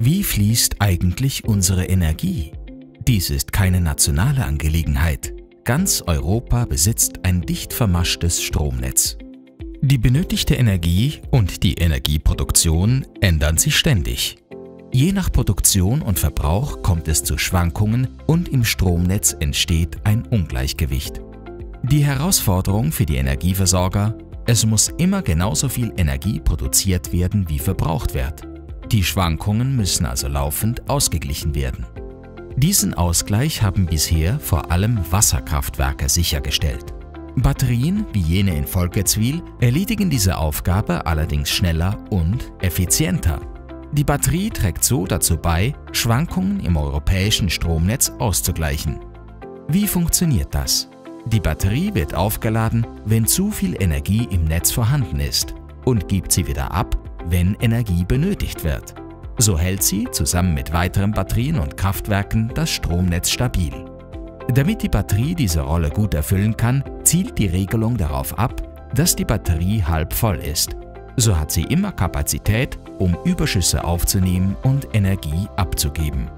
Wie fließt eigentlich unsere Energie? Dies ist keine nationale Angelegenheit. Ganz Europa besitzt ein dicht vermaschtes Stromnetz. Die benötigte Energie und die Energieproduktion ändern sich ständig. Je nach Produktion und Verbrauch kommt es zu Schwankungen und im Stromnetz entsteht ein Ungleichgewicht. Die Herausforderung für die Energieversorger, es muss immer genauso viel Energie produziert werden, wie verbraucht wird. Die Schwankungen müssen also laufend ausgeglichen werden. Diesen Ausgleich haben bisher vor allem Wasserkraftwerke sichergestellt. Batterien, wie jene in Volketswil, erledigen diese Aufgabe allerdings schneller und effizienter. Die Batterie trägt so dazu bei, Schwankungen im europäischen Stromnetz auszugleichen. Wie funktioniert das? Die Batterie wird aufgeladen, wenn zu viel Energie im Netz vorhanden ist und gibt sie wieder ab, wenn Energie benötigt wird. So hält sie zusammen mit weiteren Batterien und Kraftwerken das Stromnetz stabil. Damit die Batterie diese Rolle gut erfüllen kann, zielt die Regelung darauf ab, dass die Batterie halb voll ist. So hat sie immer Kapazität, um Überschüsse aufzunehmen und Energie abzugeben.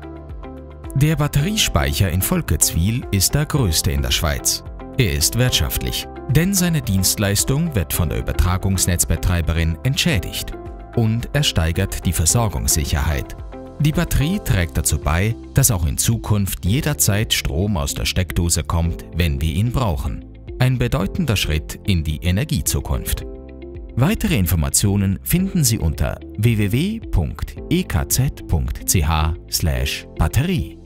Der Batteriespeicher in Volketswil ist der größte in der Schweiz. Er ist wirtschaftlich, denn seine Dienstleistung wird von der Übertragungsnetzbetreiberin entschädigt und er steigert die Versorgungssicherheit. Die Batterie trägt dazu bei, dass auch in Zukunft jederzeit Strom aus der Steckdose kommt, wenn wir ihn brauchen. Ein bedeutender Schritt in die Energiezukunft. Weitere Informationen finden Sie unter www.ekz.ch/batterie.